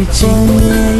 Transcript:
遇见你